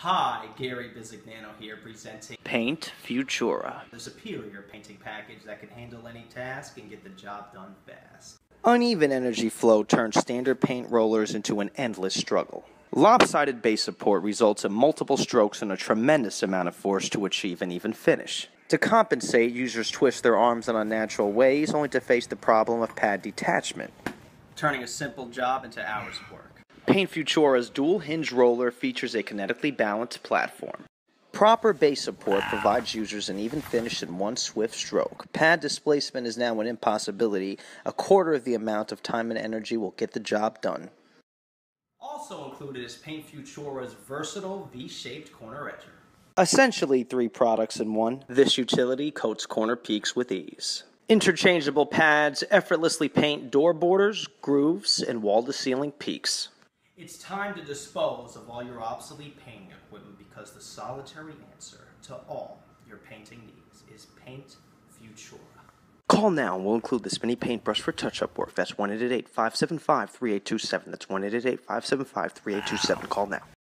Hi, Gary Bisignano here presenting Paint Futura. the superior painting package that can handle any task and get the job done fast. Uneven energy flow turns standard paint rollers into an endless struggle. Lopsided base support results in multiple strokes and a tremendous amount of force to achieve an even finish. To compensate, users twist their arms in unnatural ways only to face the problem of pad detachment. Turning a simple job into hours of work. Paint Futura's dual hinge roller features a kinetically balanced platform. Proper base support provides users an even finish in one swift stroke. Pad displacement is now an impossibility. A quarter of the amount of time and energy will get the job done. Also included is Paint Futura's versatile V-shaped corner edger. Essentially three products in one. This utility coats corner peaks with ease. Interchangeable pads effortlessly paint door borders, grooves, and wall-to-ceiling peaks. It's time to dispose of all your obsolete painting equipment because the solitary answer to all your painting needs is Paint Futura. Call now and we'll include the spinny paintbrush for touch-up work. That's 1-888-575-3827. That's 1-888-575-3827. Call now.